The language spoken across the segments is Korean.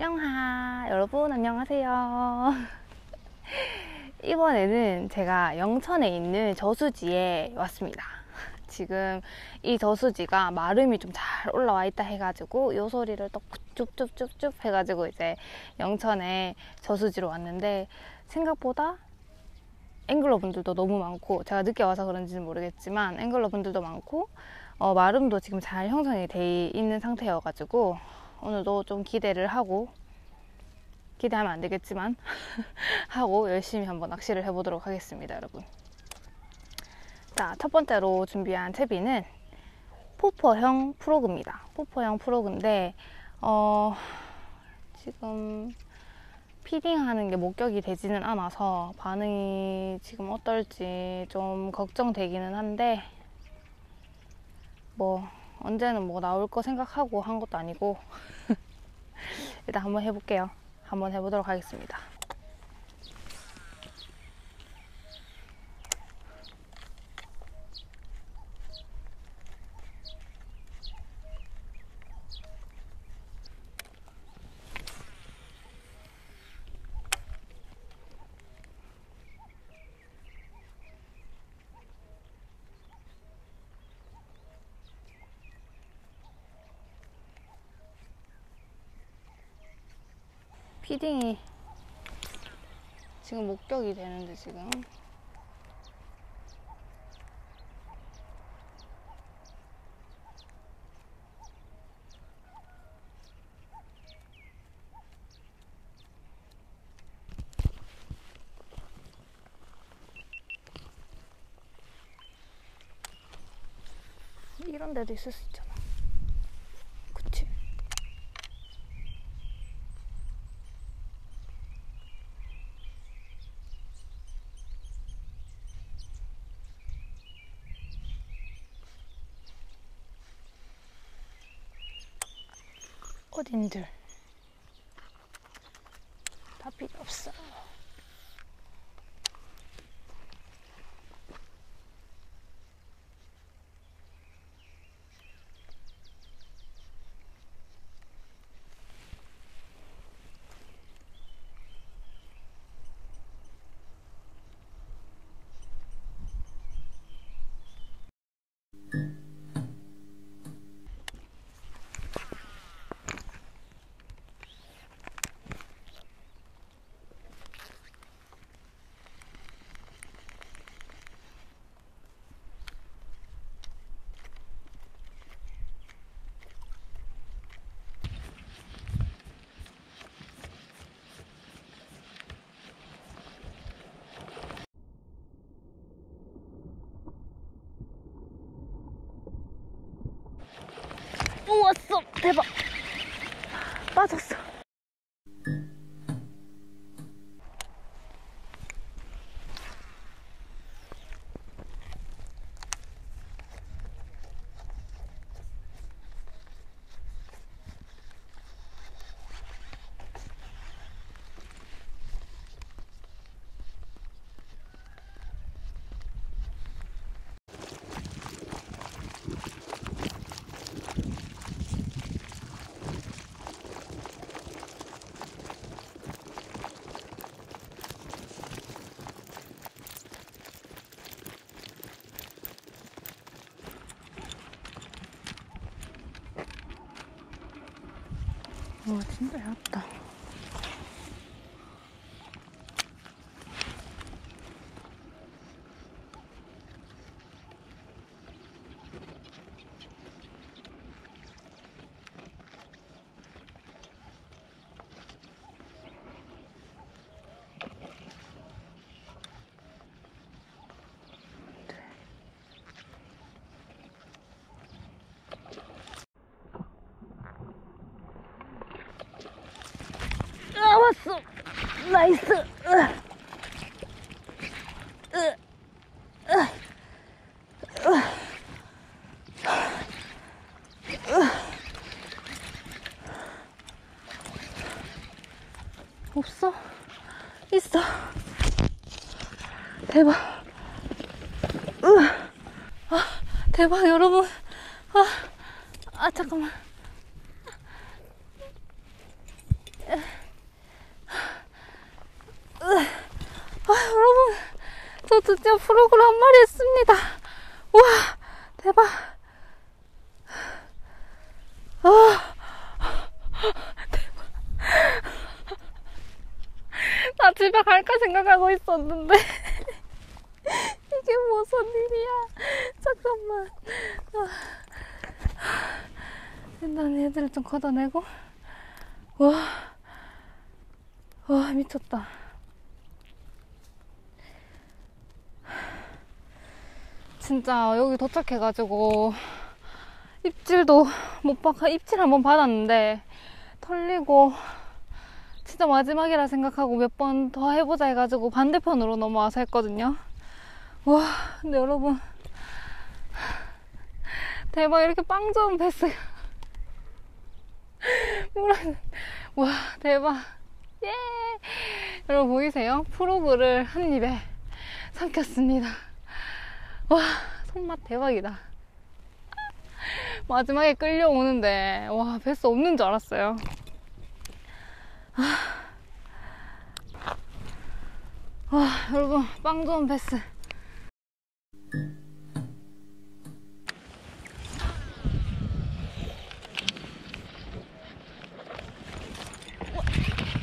영하 여러분 안녕하세요. 이번에는 제가 영천에 있는 저수지에 왔습니다. 지금 이 저수지가 마름이 좀 잘 올라와 있다 해가지고 요 소리를 또 쭈쭈쭈쭈 해가지고 이제 영천에 저수지로 왔는데 생각보다 앵글러 분들도 너무 많고 제가 늦게 와서 그런지는 모르겠지만 앵글러 분들도 많고 어, 마름도 지금 잘 형성이 돼 있는 상태여가지고 오늘도 좀 기대를 하고 기대하면 안 되겠지만 하고 열심히 한번 낚시를 해보도록 하겠습니다 여러분. 자 첫 번째로 준비한 채비는 포퍼형 프로그입니다. 포퍼형 프로그인데 어 지금 피딩하는 게 목격이 되지는 않아서 반응이 지금 어떨지 좀 걱정되기는 한데 뭐 언제는 뭐 나올 거 생각하고 한 것도 아니고 일단 한번 해볼게요. 한번 해보도록 하겠습니다. 피딩이 지금 목격이 되는데 지금. 이런 데도 있을 수 있잖아 그치? 어딘들. 다 필요 없어 오 왔어. 대박. 빠졌어 와 진짜 얇다 아 왔어 나이스. 없어 있어 대박 으. 아 대박 여러분 아, 아 잠깐만 드디어 프로그램 한 마리 했습니다. 우와, 대박. 아, 대박. 나 집에 갈까 생각하고 있었는데. 이게 무슨 일이야. 잠깐만. 아. 일단 얘들을 좀 걷어내고. 와. 와, 미쳤다. 진짜 여기 도착해가지고 입질도 못 받아 입질 한번 받았는데 털리고 진짜 마지막이라 생각하고 몇 번 더 해보자 해가지고 반대편으로 넘어와서 했거든요. 와, 근데 여러분 대박 이렇게 빵 좋은 패스 와 대박 예 여러분 보이세요? 프로그를 한 입에 삼켰습니다. 와 손맛 대박이다. 마지막에 끌려오는데 와 뱃스 없는 줄 알았어요. 아. 와 여러분 빵 좋은 뱃스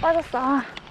빠졌어. 아.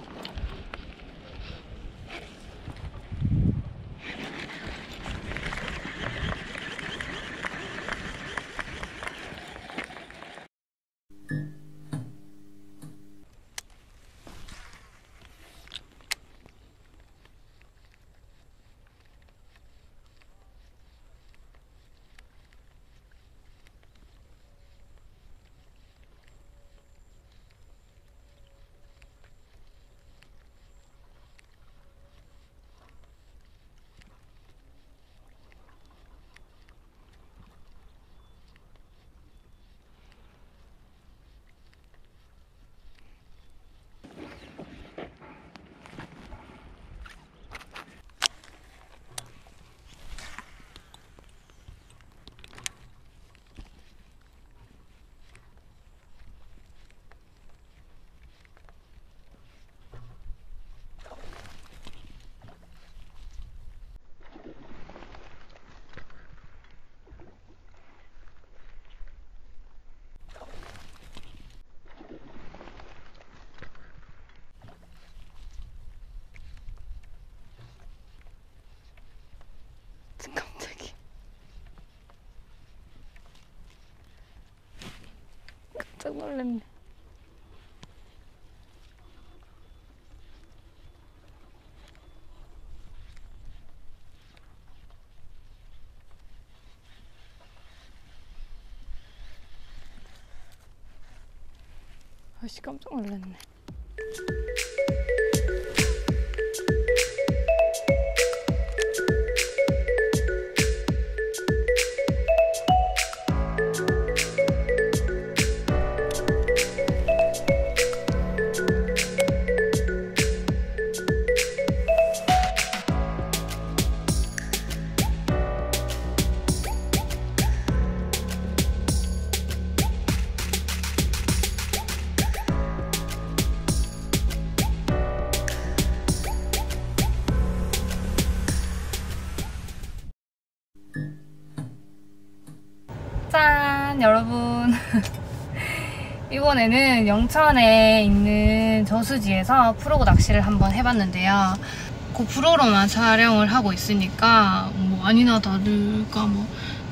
갑자기 깜짝 놀랐네. 아씨 깜짝 놀랐네. 짠 여러분. 이번에는 영천에 있는 저수지에서 프로그 낚시를 한번 해봤는데요. 고프로로만 촬영을 하고 있으니까 뭐 아니나 다를까 뭐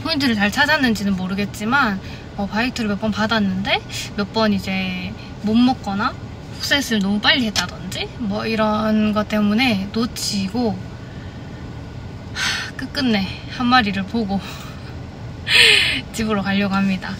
포인트를 잘 찾았는지는 모르겠지만 어, 바이트를 몇 번 받았는데 몇 번 이제 못 먹거나 훅셋을 너무 빨리 했다든지 뭐 이런 것 때문에 놓치고 하, 끝끝내 한 마리를 보고 집으로 가려고 합니다.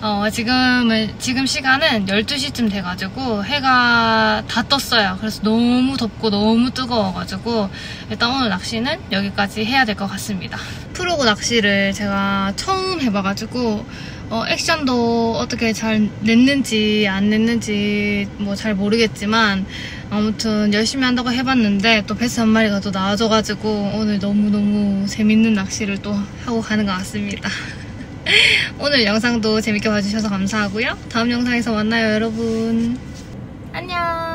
어, 지금은, 지금 시간은 12시쯤 돼가지고 해가 다 떴어요. 그래서 너무 덥고 너무 뜨거워가지고 일단 오늘 낚시는 여기까지 해야 될 것 같습니다. 프로그 낚시를 제가 처음 해봐가지고 어, 액션도 어떻게 잘 냈는지 안 냈는지 뭐 잘 모르겠지만 아무튼 열심히 한다고 해봤는데 또 베스 한 마리가 또 나와줘가지고 오늘 너무너무 재밌는 낚시를 또 하고 가는 것 같습니다. 오늘 영상도 재밌게 봐주셔서 감사하고요. 다음 영상에서 만나요, 여러분. 안녕.